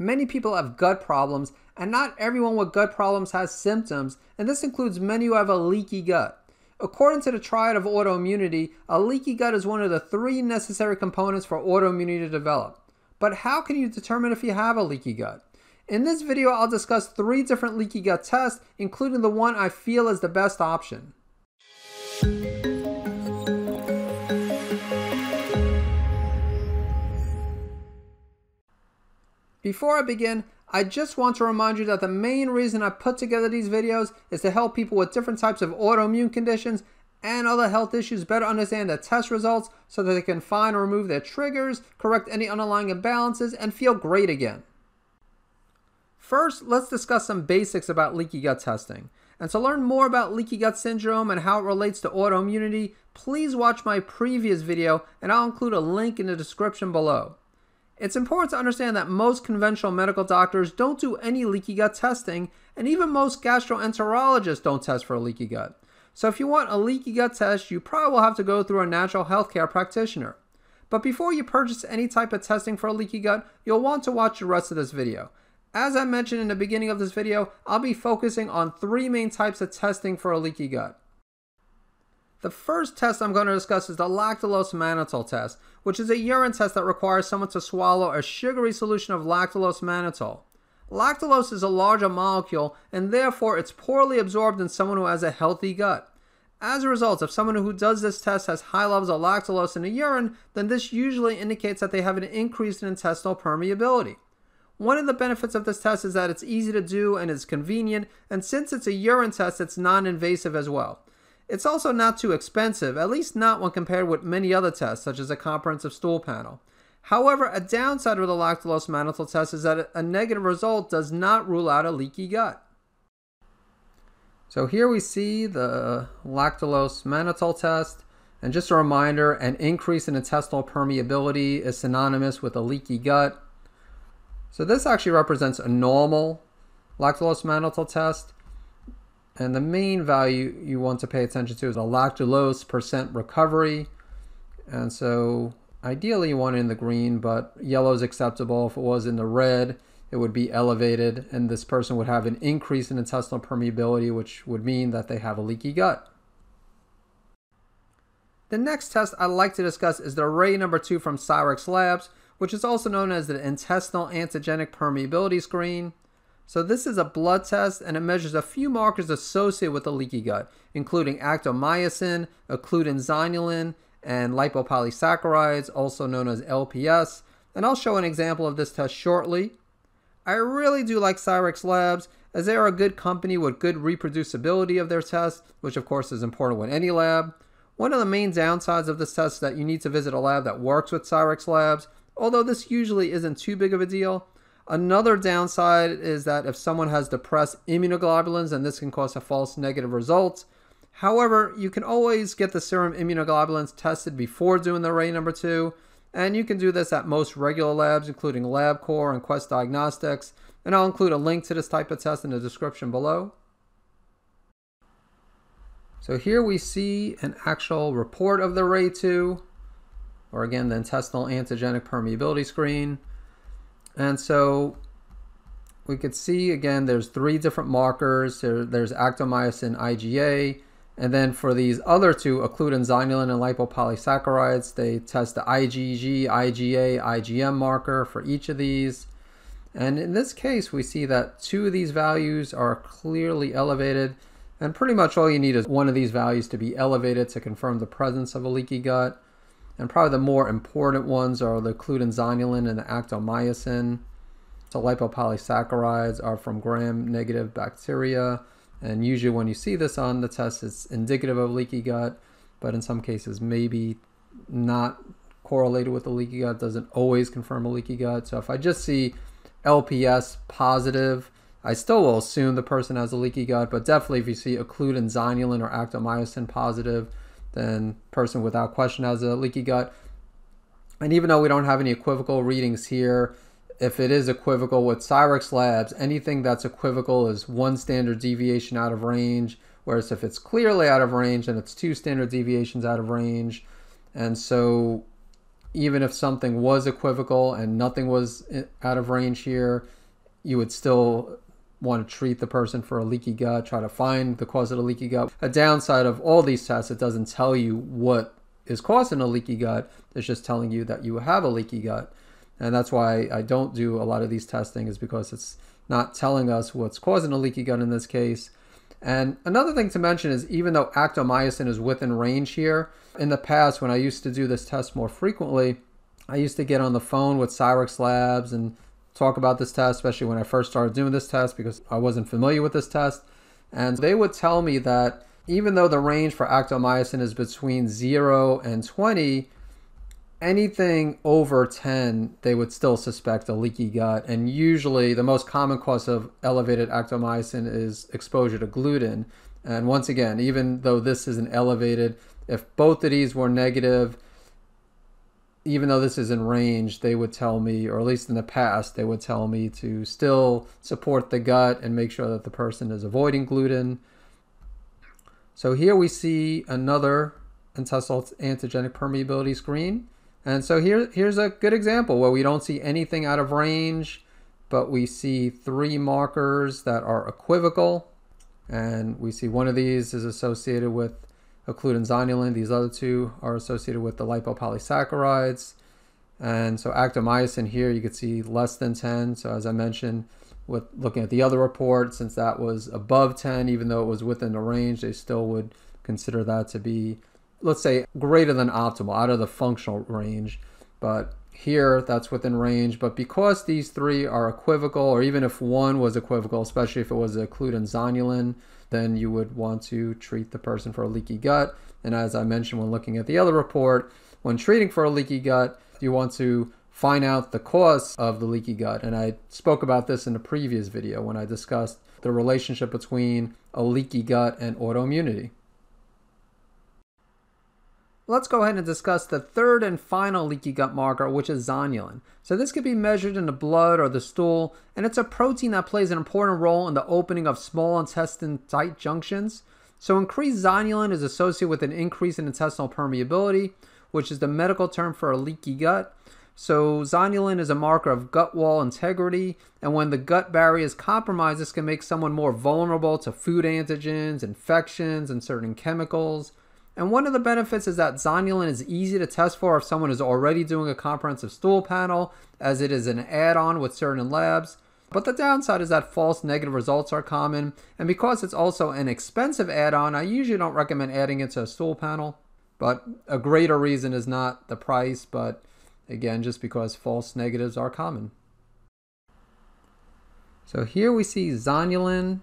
Many people have gut problems, and not everyone with gut problems has symptoms, and this includes many who have a leaky gut. According to the triad of autoimmunity, a leaky gut is one of the three necessary components for autoimmunity to develop. But how can you determine if you have a leaky gut? In this video, I'll discuss three different leaky gut tests, including the one I feel is the best option. Before I begin, I just want to remind you that the main reason I put together these videos is to help people with different types of autoimmune conditions and other health issues better understand their test results so that they can find or remove their triggers, correct any underlying imbalances, and feel great again. First, let's discuss some basics about leaky gut testing. And to learn more about leaky gut syndrome and how it relates to autoimmunity, please watch my previous video and I'll include a link in the description below. It's important to understand that most conventional medical doctors don't do any leaky gut testing, and even most gastroenterologists don't test for a leaky gut. So if you want a leaky gut test, you probably will have to go through a natural healthcare practitioner. But before you purchase any type of testing for a leaky gut, you'll want to watch the rest of this video. As I mentioned in the beginning of this video, I'll be focusing on three main types of testing for a leaky gut. The first test I'm going to discuss is the lactulose mannitol test, which is a urine test that requires someone to swallow a sugary solution of lactulose mannitol. Lactulose is a larger molecule and therefore it's poorly absorbed in someone who has a healthy gut. As a result, if someone who does this test has high levels of lactulose in the urine, then this usually indicates that they have an increase in intestinal permeability. One of the benefits of this test is that it's easy to do and it's convenient, and since it's a urine test, it's non invasive as well. It's also not too expensive, at least not when compared with many other tests, such as a comprehensive stool panel. However, a downside of the lactulose mannitol test is that a negative result does not rule out a leaky gut. So here we see the lactulose mannitol test. And just a reminder, an increase in intestinal permeability is synonymous with a leaky gut. So this actually represents a normal lactulose mannitol test. And the main value you want to pay attention to is the lactulose percent recovery. And so ideally you want it in the green, but yellow is acceptable. If it was in the red, it would be elevated and this person would have an increase in intestinal permeability, which would mean that they have a leaky gut. The next test I'd like to discuss is the array number two from Cyrex Labs, which is also known as the intestinal antigenic permeability screen. So this is a blood test and it measures a few markers associated with the leaky gut, including actomyosin, occludin zonulin, and lipopolysaccharides, also known as LPS. And I'll show an example of this test shortly. I really do like Cyrex Labs as they are a good company with good reproducibility of their tests, which of course is important with any lab. One of the main downsides of this test is that you need to visit a lab that works with Cyrex Labs, although this usually isn't too big of a deal. Another downside is that if someone has depressed immunoglobulins, then this can cause a false negative result. However, you can always get the serum immunoglobulins tested before doing the array number two, and you can do this at most regular labs, including LabCorp and Quest Diagnostics, and I'll include a link to this type of test in the description below. So here we see an actual report of the array 2, or again, the intestinal antigenic permeability screen. And so we could see again, there's three different markers. There, there's actomyosin IgA. And then for these other two, occludin zonulin and lipopolysaccharides, they test the IgG, IgA, IgM marker for each of these. And in this case, we see that two of these values are clearly elevated. And pretty much all you need is one of these values to be elevated to confirm the presence of a leaky gut. And probably the more important ones are the zonulin and the actomyosin. So lipopolysaccharides are from gram-negative bacteria. And usually when you see this on the test, it's indicative of leaky gut, but in some cases maybe not correlated with a leaky gut, doesn't always confirm a leaky gut. So if I just see LPS positive, I still will assume the person has a leaky gut, but definitely if you see occludin zonulin or actomyosin positive, then person without question has a leaky gut. And even though we don't have any equivocal readings here, if it is equivocal with Cyrex Labs, anything that's equivocal is one standard deviation out of range. Whereas if it's clearly out of range, then it's two standard deviations out of range. And so even if something was equivocal and nothing was out of range here, you would still want to treat the person for a leaky gut, try to find the cause of the leaky gut. A downside of all these tests, it doesn't tell you what is causing a leaky gut. It's just telling you that you have a leaky gut. And that's why I don't do a lot of these testing is because it's not telling us what's causing a leaky gut in this case. And another thing to mention is even though actomyosin is within range here, in the past when I used to do this test more frequently, I used to get on the phone with Cyrex Labs and talk about this test, especially when I first started doing this test because I wasn't familiar with this test. And they would tell me that even though the range for actomyosin is between 0 and 20, anything over 10, they would still suspect a leaky gut. And usually, the most common cause of elevated actomyosin is exposure to gluten. And once again, even though this is an elevated, if both of these were negative, even though this is in range, they would tell me, or at least in the past, they would tell me to still support the gut and make sure that the person is avoiding gluten. So here we see another intestinal antigenic permeability screen. And so here, here's a good example where we don't see anything out of range, but we see three markers that are equivocal. And we see one of these is associated with occludin zonulin. These other two are associated with the lipopolysaccharides. And so actomyosin here, you can see less than 10. So as I mentioned, with looking at the other report, since that was above 10, even though it was within the range, they still would consider that to be, let's say, greater than optimal, out of the functional range. But here, that's within range. But because these three are equivocal, or even if one was equivocal, especially if it was a occludin zonulin, then you would want to treat the person for a leaky gut. And as I mentioned when looking at the other report, when treating for a leaky gut, you want to find out the cause of the leaky gut. And I spoke about this in a previous video when I discussed the relationship between a leaky gut and autoimmunity. Let's go ahead and discuss the third and final leaky gut marker, which is zonulin. So this could be measured in the blood or the stool, and it's a protein that plays an important role in the opening of small intestine tight junctions. So increased zonulin is associated with an increase in intestinal permeability, which is the medical term for a leaky gut. So zonulin is a marker of gut wall integrity, and when the gut barrier is compromised, this can make someone more vulnerable to food antigens, infections, and certain chemicals. And one of the benefits is that zonulin is easy to test for if someone is already doing a comprehensive stool panel, as it is an add-on with certain labs. But the downside is that false negative results are common, and because it's also an expensive add-on, I usually don't recommend adding it to a stool panel. But a greater reason is not the price, but again, just because false negatives are common. So here we see zonulin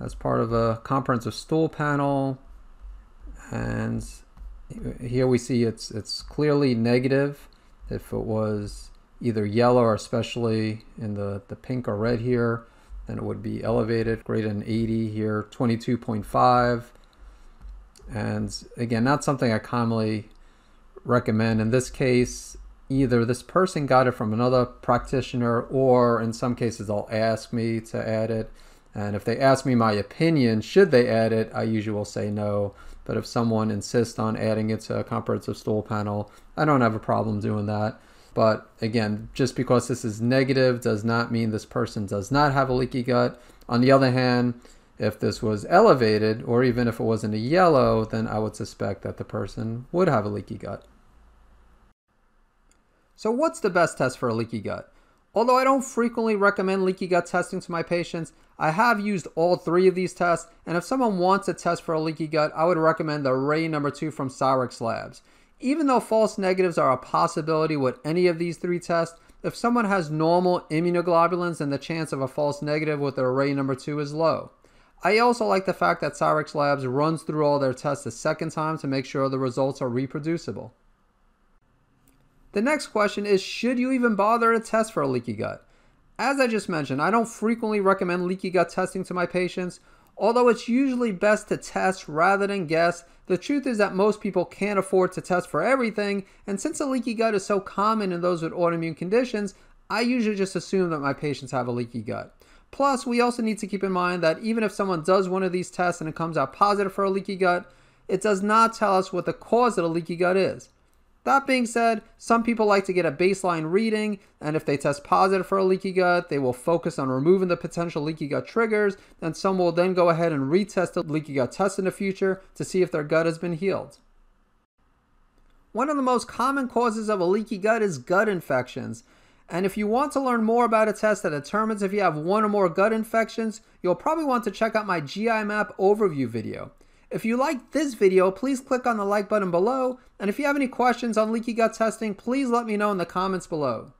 as part of a comprehensive stool panel and here we see it's it's clearly negative if it was either yellow or especially in the the pink or red here then it would be elevated greater than 80 here 22.5 and again not something I commonly recommend in this case. Either this person got it from another practitioner or in some cases they'll ask me to add it. And if they ask me my opinion should they add it I usually will say no but if someone insists on adding it to a comprehensive stool panel, I don't have a problem doing that. But again, just because this is negative does not mean this person does not have a leaky gut. On the other hand, if this was elevated, or even if it wasn't a yellow, then I would suspect that the person would have a leaky gut. So what's the best test for a leaky gut? Although I don't frequently recommend leaky gut testing to my patients, I have used all three of these tests, and if someone wants a test for a leaky gut, I would recommend the Array number 2 from Cyrex Labs. Even though false negatives are a possibility with any of these three tests, if someone has normal immunoglobulins, then the chance of a false negative with the Array number 2 is low. I also like the fact that Cyrex Labs runs through all their tests a second time to make sure the results are reproducible. The next question is should you even bother to test for a leaky gut? As I just mentioned, I don't frequently recommend leaky gut testing to my patients. Although it's usually best to test rather than guess, the truth is that most people can't afford to test for everything, and since a leaky gut is so common in those with autoimmune conditions, I usually just assume that my patients have a leaky gut. Plus, we also need to keep in mind that even if someone does one of these tests and it comes out positive for a leaky gut, it does not tell us what the cause of the leaky gut is. That being said, some people like to get a baseline reading, and if they test positive for a leaky gut, they will focus on removing the potential leaky gut triggers, and some will then go ahead and retest the leaky gut test in the future to see if their gut has been healed. One of the most common causes of a leaky gut is gut infections. And if you want to learn more about a test that determines if you have one or more gut infections, you'll probably want to check out my GI map overview video. If you liked this video, please click on the like button below. And if you have any questions on leaky gut testing, please let me know in the comments below.